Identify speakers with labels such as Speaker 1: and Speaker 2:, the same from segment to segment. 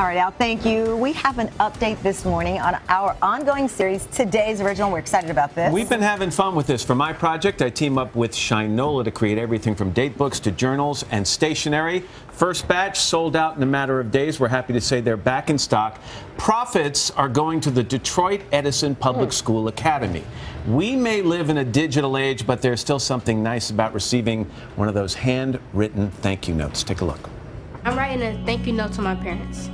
Speaker 1: All right, Al, thank you. We have an update this morning on our ongoing series, Today's Original. We're excited about this.
Speaker 2: We've been having fun with this. For my project, I team up with Shinola to create everything from date books to journals and stationery. First batch sold out in a matter of days. We're happy to say they're back in stock. Profits are going to the Detroit Edison Public mm. School Academy. We may live in a digital age, but there's still something nice about receiving one of those handwritten thank you notes. Take a look.
Speaker 3: I'm writing a thank you note to my parents.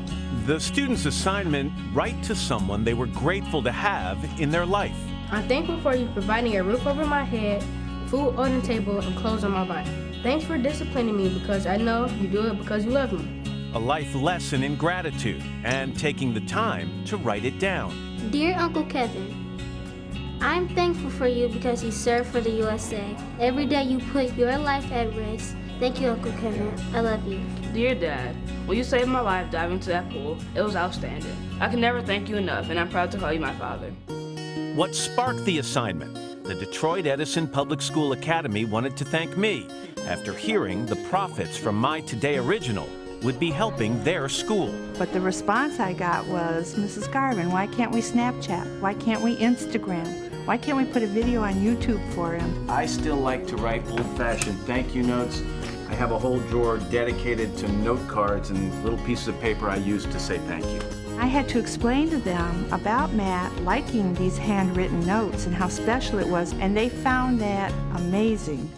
Speaker 4: The student's assignment, write to someone they were grateful to have in their life.
Speaker 3: I'm thankful for you providing a roof over my head, food on the table, and clothes on my body. Thanks for disciplining me because I know you do it because you love me.
Speaker 4: A life lesson in gratitude and taking the time to write it down.
Speaker 5: Dear Uncle Kevin, I'm thankful for you because you serve for the USA. Every day you put your life at risk Thank you, Uncle Kevin. I love you.
Speaker 6: Dear Dad, when you saved my life diving into that pool, it was outstanding. I can never thank you enough, and I'm proud to call you my father.
Speaker 4: What sparked the assignment? The Detroit Edison Public School Academy wanted to thank me after hearing the profits from my Today Original would be helping their school.
Speaker 7: But the response I got was, Mrs. Garvin, why can't we Snapchat? Why can't we Instagram? Why can't we put a video on YouTube for him?
Speaker 2: I still like to write old-fashioned thank you notes I have a whole drawer dedicated to note cards and little pieces of paper I use to say thank you.
Speaker 7: I had to explain to them about Matt liking these handwritten notes and how special it was, and they found that amazing.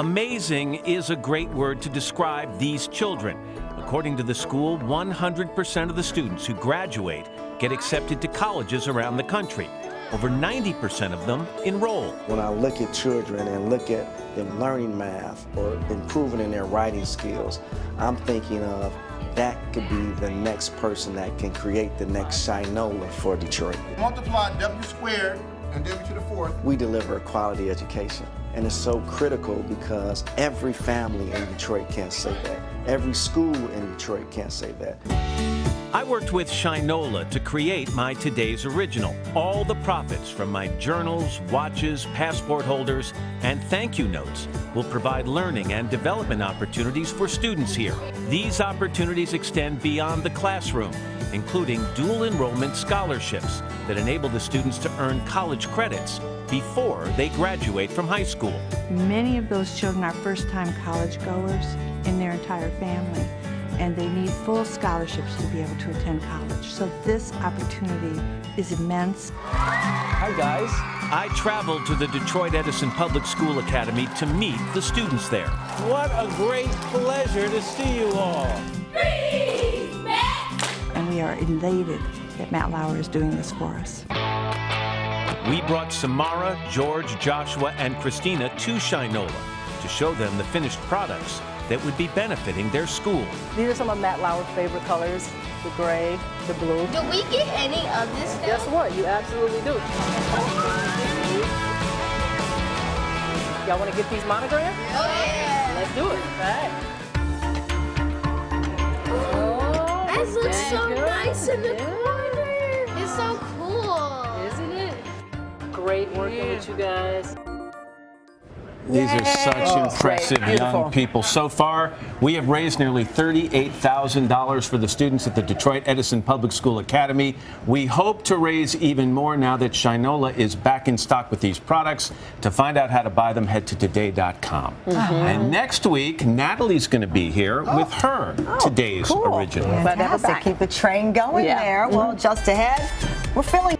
Speaker 4: Amazing is a great word to describe these children. According to the school, 100% of the students who graduate get accepted to colleges around the country. Over 90% of them enroll.
Speaker 8: When I look at children and look at them learning math or improving in their writing skills, I'm thinking of that could be the next person that can create the next Shinola for Detroit.
Speaker 9: Multiply W squared and W to the fourth.
Speaker 8: We deliver a quality education. And it's so critical because every family in Detroit can't say that. Every school in Detroit can't say that.
Speaker 4: I worked with Shinola to create my Today's Original. All the profits from my journals, watches, passport holders, and thank you notes will provide learning and development opportunities for students here. These opportunities extend beyond the classroom, including dual enrollment scholarships that enable the students to earn college credits before they graduate from high school.
Speaker 7: Many of those children are first-time college goers in their entire family and they need full scholarships to be able to attend college. So this opportunity is immense.
Speaker 10: Hi guys.
Speaker 4: I traveled to the Detroit Edison Public School Academy to meet the students there.
Speaker 10: What a great pleasure to see you all.
Speaker 7: And we are elated that Matt Lauer is doing this for us.
Speaker 4: We brought Samara, George, Joshua, and Christina to Shinola to show them the finished products that would be benefiting their school.
Speaker 11: These are some of Matt Lauer's favorite colors, the gray, the blue.
Speaker 5: Do we get any of this stuff?
Speaker 11: Guess what? You absolutely do. Y'all want to get these monograms?
Speaker 5: Oh, yeah.
Speaker 11: Let's do it. All right.
Speaker 5: So good. nice in the corner. It's so cool.
Speaker 11: Isn't it? Great working yeah. with you guys.
Speaker 2: These are such oh, impressive young people. So far, we have raised nearly $38,000 for the students at the Detroit Edison Public School Academy. We hope to raise even more now that Shinola is back in stock with these products. To find out how to buy them, head to today.com. Mm -hmm. And next week, Natalie's going to be here oh. with her oh, Today's cool. Original.
Speaker 1: Fantastic. Keep the train going yeah. there. Mm -hmm. Well, just ahead, we're filling.